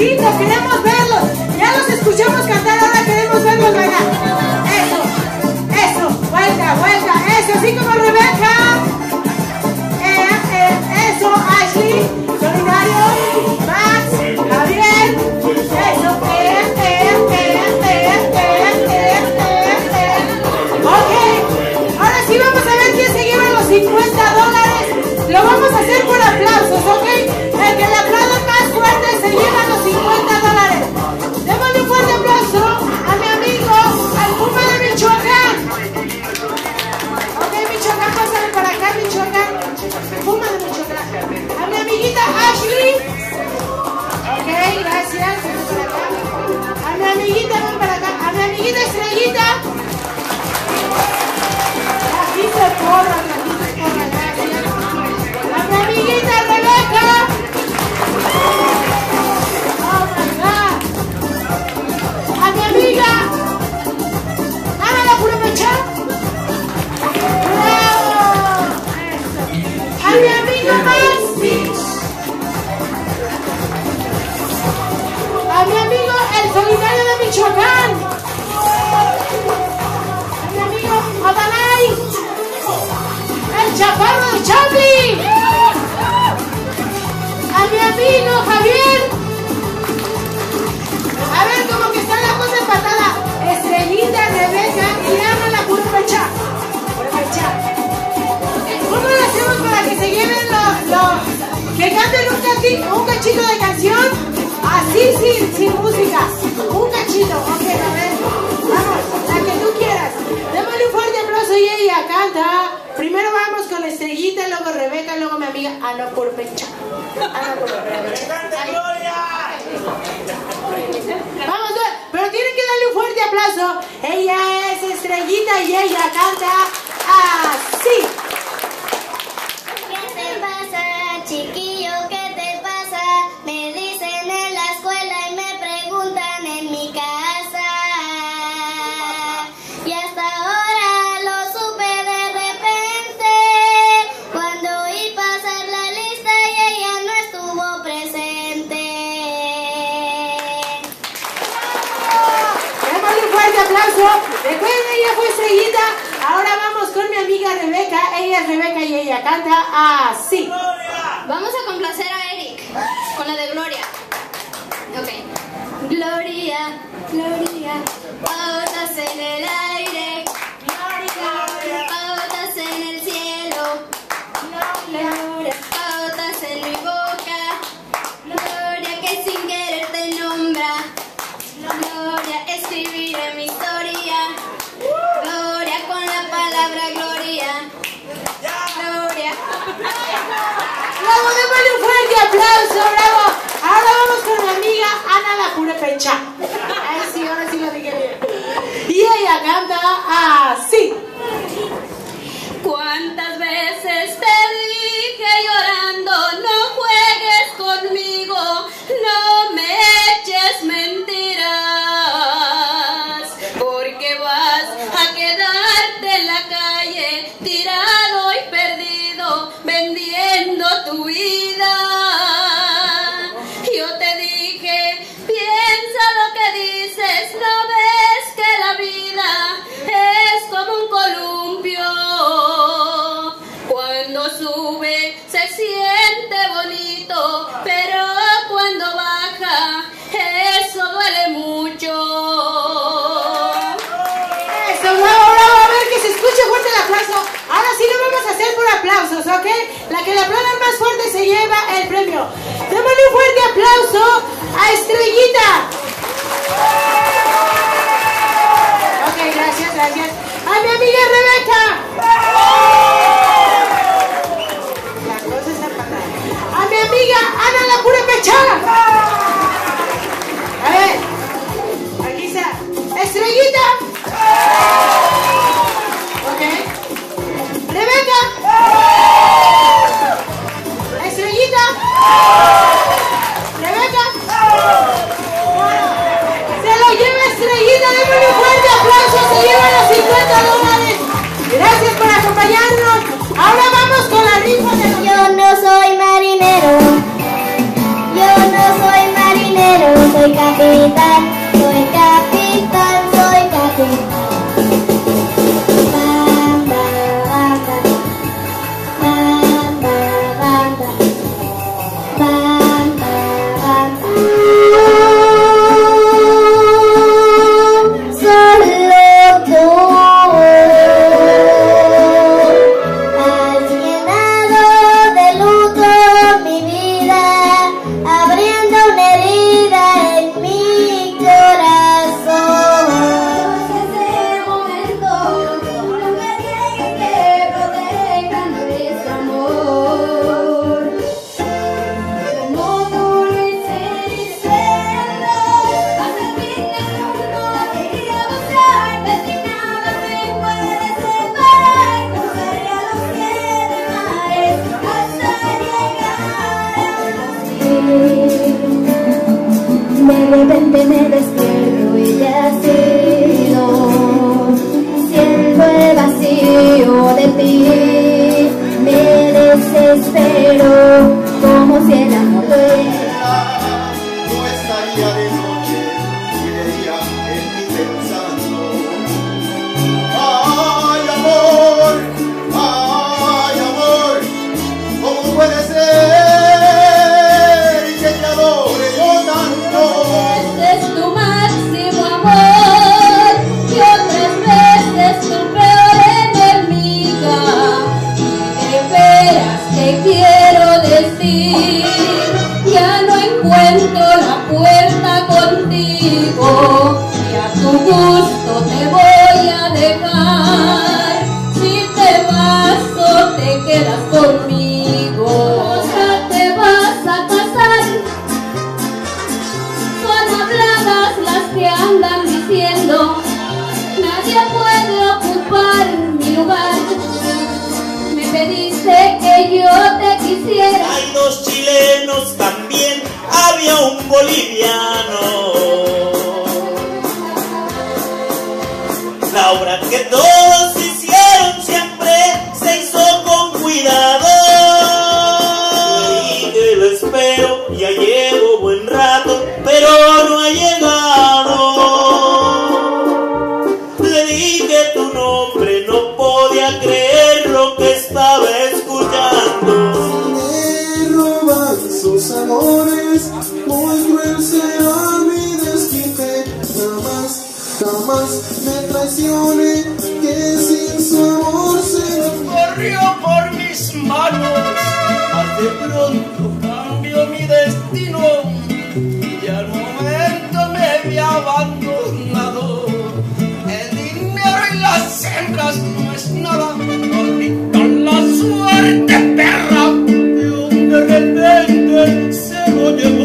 ¡Papacito, queremos verlos! ¡Ya los escuchamos cantar! un cachito de canción, así sin, sin música. Un cachito, ok, a ver. Vamos, la que tú quieras. Démosle un fuerte aplauso y ella canta. Primero vamos con la estrellita, luego Rebeca, luego mi amiga Ana Purpecha. Ana Purpecha. Vamos, pero tienen que darle un fuerte aplauso. Ella es estrellita y ella canta así. así. Vamos a complacer a Eric con la de Gloria. Ok. Gloria, Gloria, botas en el aire. Ahora vamos con mi amiga Ana la Jurepecha. Ay, sí, ahora sí lo dije bien. Y ella canta así. escuche fuerte el aplauso. Ahora sí lo vamos a hacer por aplausos, ¿ok? La que le aplaudan más fuerte se lleva el premio. Démosle un fuerte aplauso a Estrellita. Ok, gracias, gracias. A mi amiga Rebeca. La cosa está A mi amiga Ana la pura pechada. Amém. espero. Se lo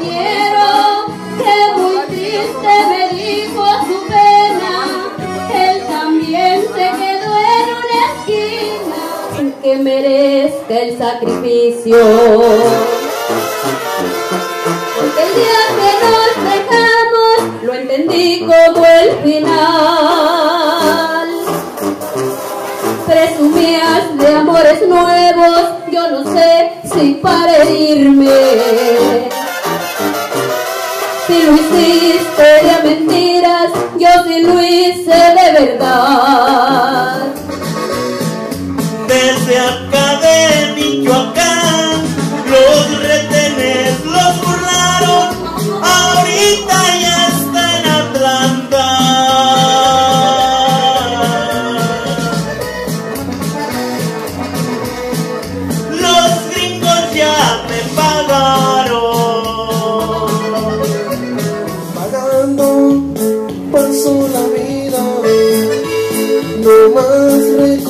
compañero que muy triste me dijo su pena, él también se quedó en una esquina sin que merezca el sacrificio. Porque el día que nos dejamos lo entendí como el final. Presumías de amores nuevos, yo no sé si para herirme lo hiciste de mentiras, yo sí lo hice de verdad. demás recuerdos.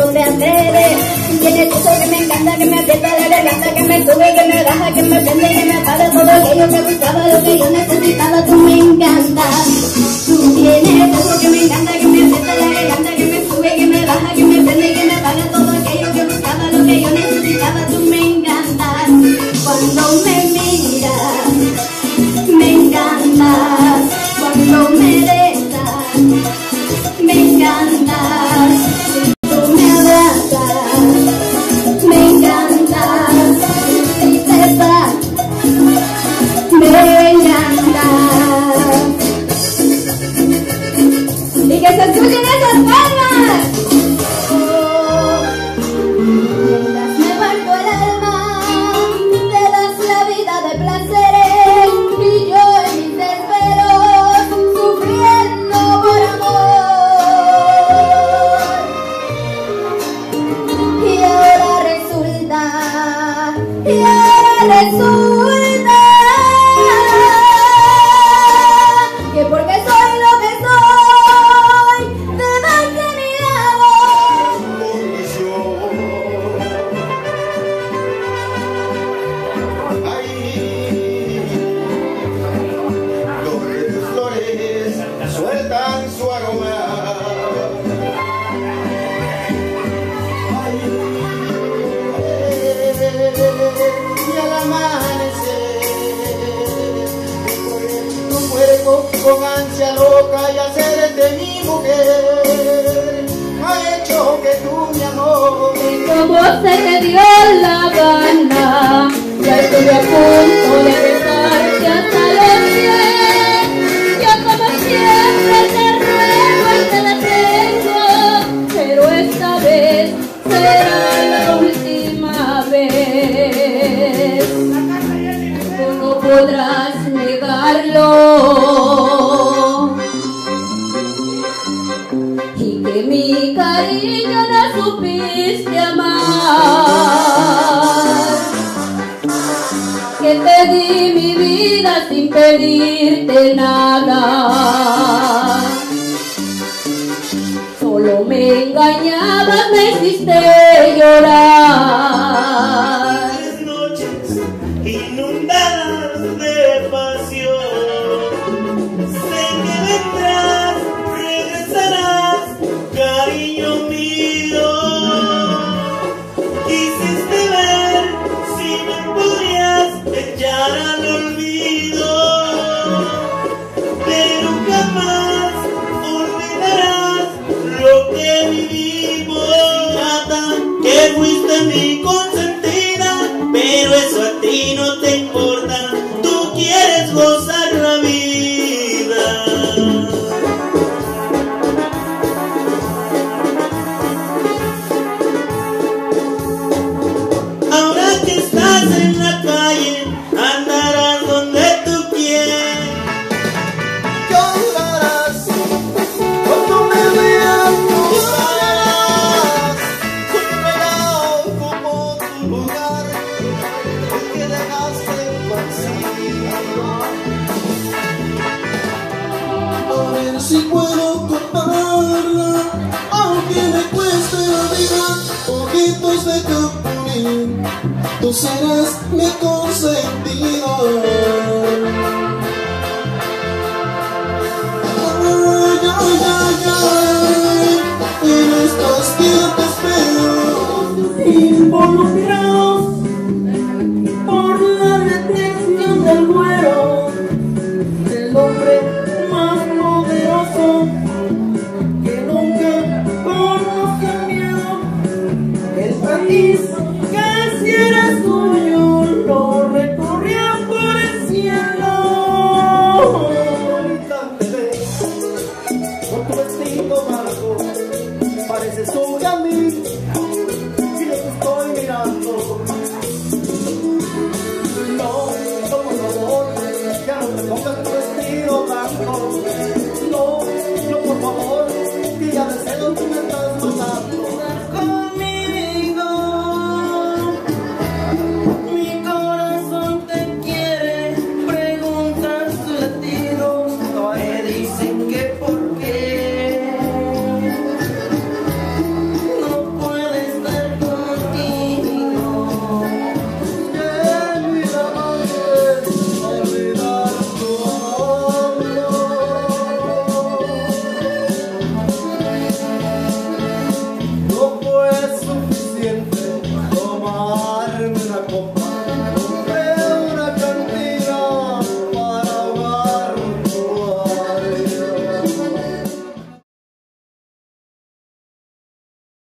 donde anderes. Tiene todo que me encanta, que me aprieta la garganta, que me sube, que me baja, que me prende, que me apaga todo aquello que buscaba, lo que yo necesitaba, tú me encantas. Gracias. como se te dio la gana. Ya estuve a punto de besarte hasta los pies. Yo como siempre te ruego y te detengo, pero esta vez será la última vez. No podrás negarlo. sin pedirte nada. Solo me engañabas, me hiciste llorar.